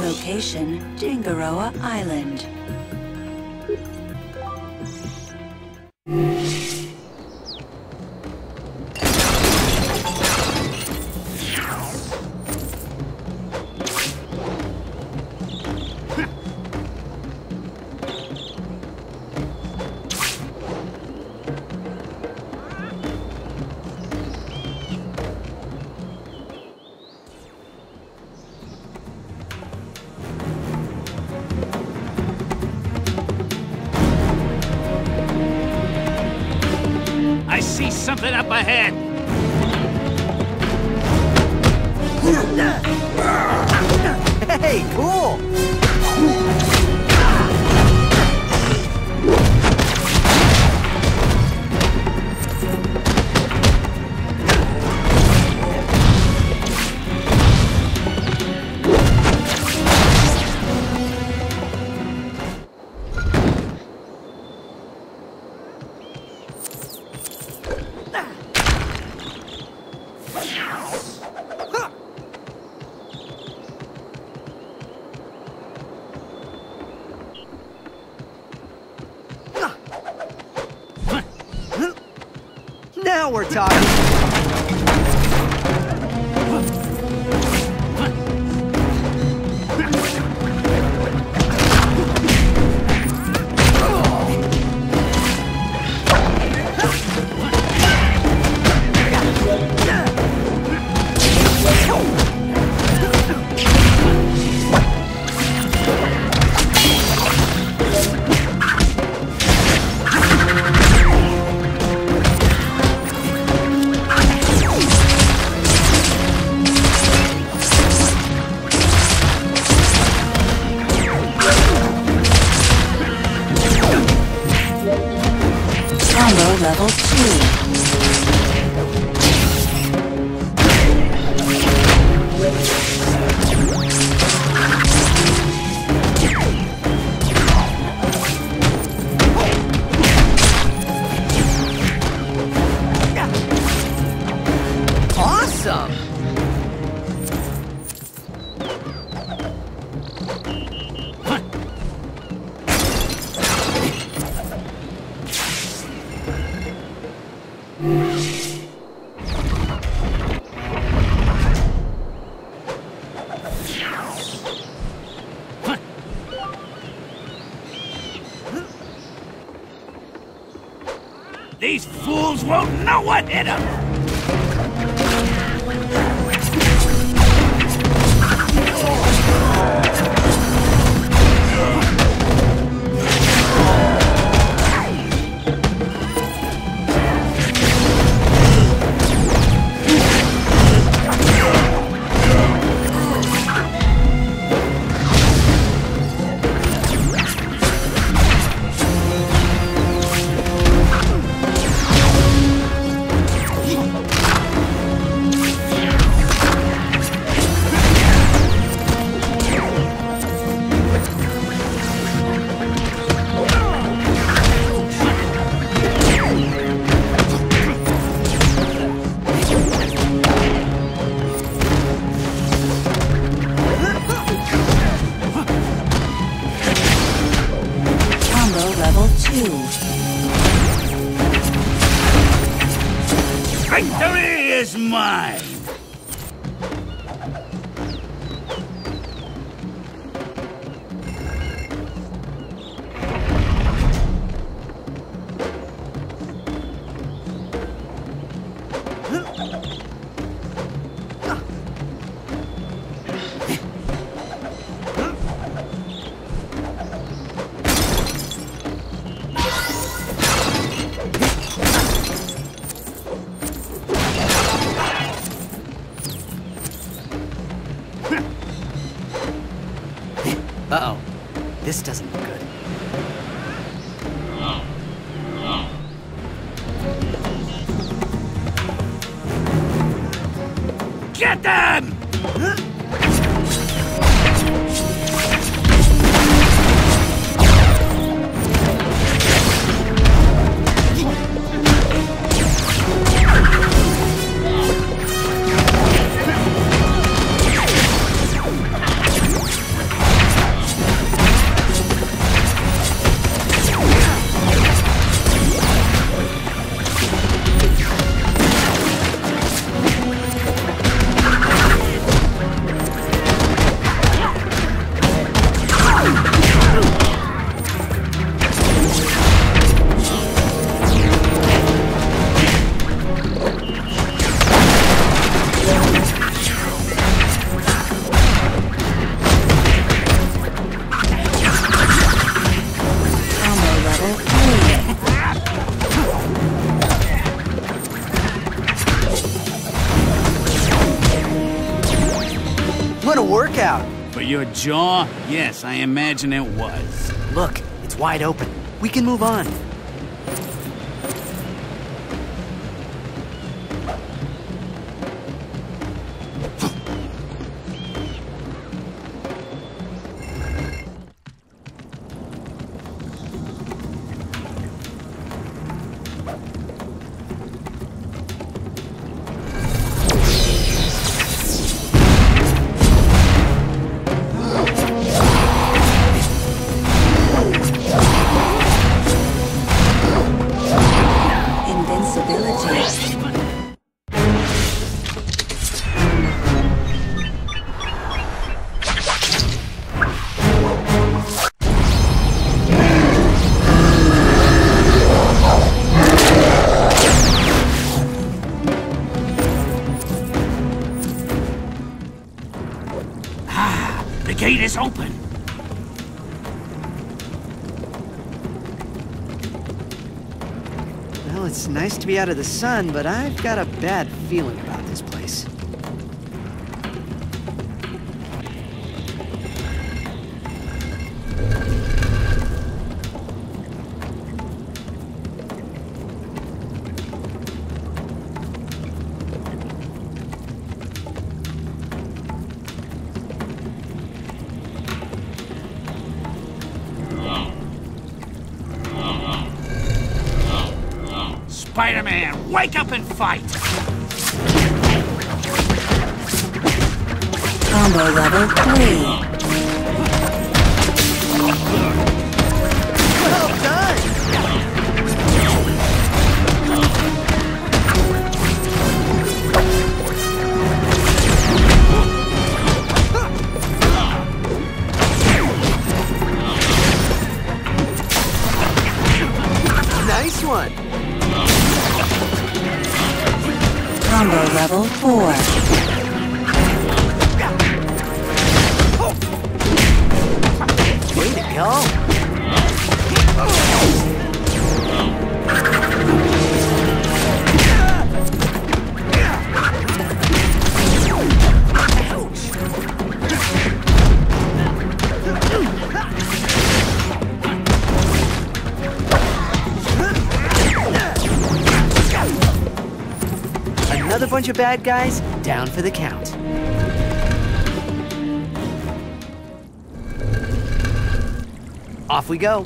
Location, Tangaroa Island. Something up ahead. Hey, cool! Now we're talking. These fools won't know what hit them. Mine. This doesn't look good. Get them! What a workout! But your jaw, yes, I imagine it was. Look, it's wide open. We can move on. Be out of the sun, but I've got a bad feeling about this Spider-Man, wake up and fight! Combo level 3. Combo level 4. Way to go! Another bunch of bad guys down for the count. Off we go.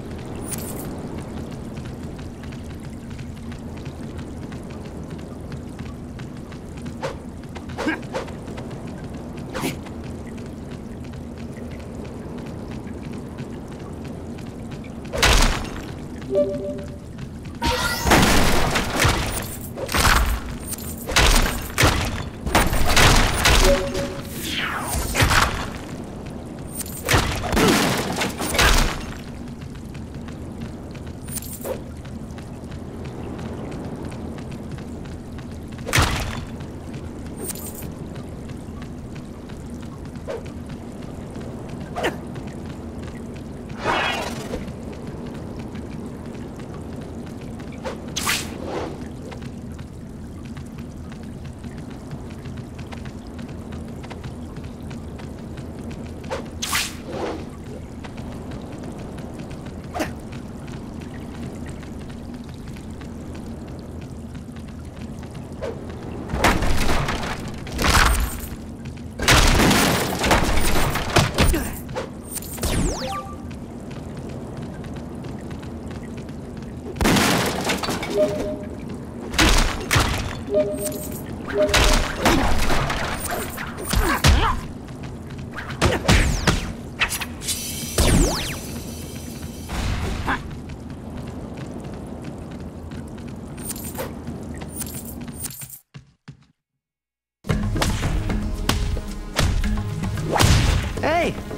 Hey,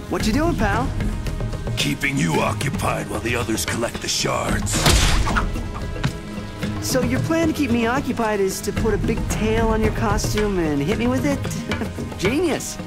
what you doing, pal? Keeping you occupied while the others collect the shards. So your plan to keep me occupied is to put a big tail on your costume and hit me with it? Genius.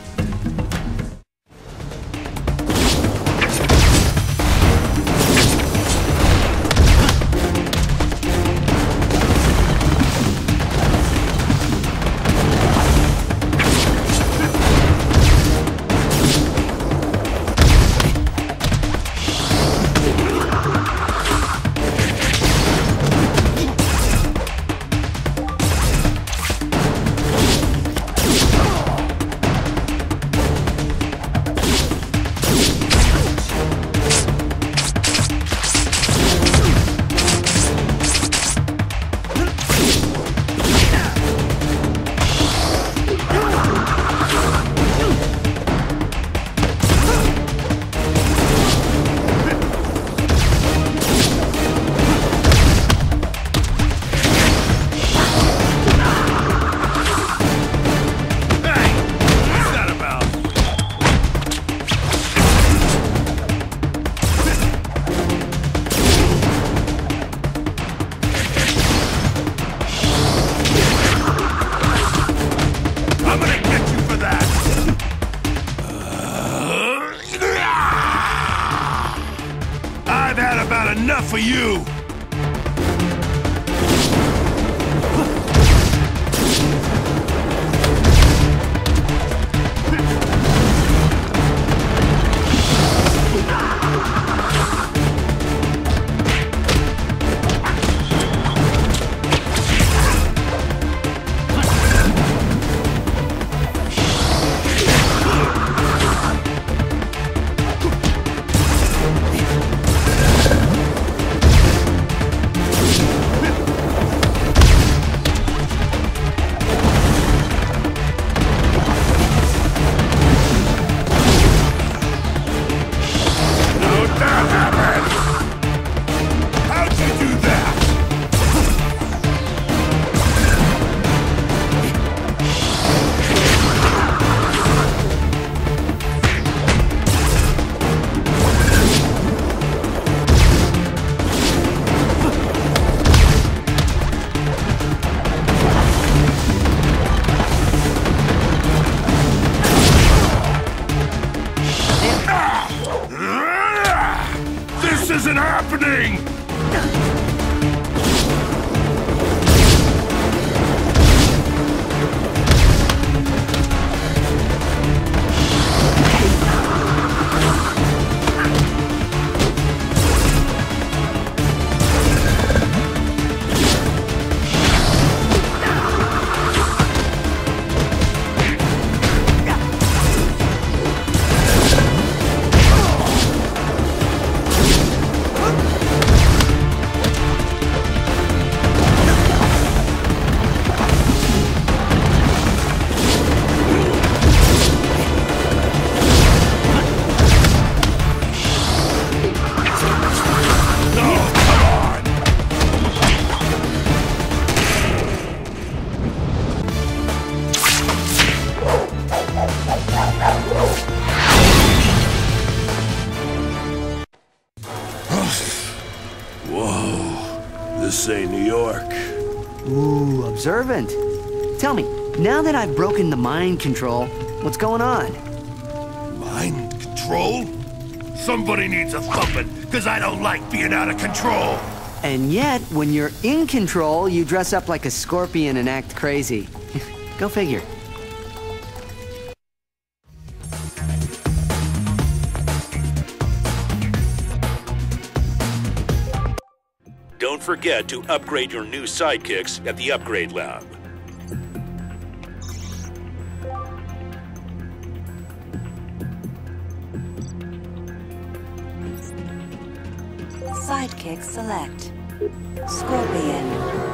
This isn't happening! Ain't New York. Ooh, observant. Tell me, now that I've broken the mind control, what's going on? Mind control? Somebody needs a thumping, because I don't like being out of control. And yet, when you're in control, you dress up like a scorpion and act crazy. Go figure. Don't forget to upgrade your new sidekicks at the Upgrade Lab. Sidekick select. Scorpion.